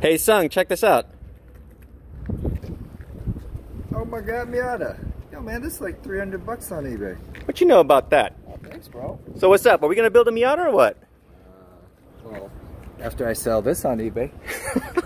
Hey, Sung, check this out. Oh my god, Miata. Yo, man, this is like 300 bucks on eBay. What you know about that? Oh, thanks, bro. So what's up? Are we gonna build a Miata or what? Uh, well, after I sell this on eBay.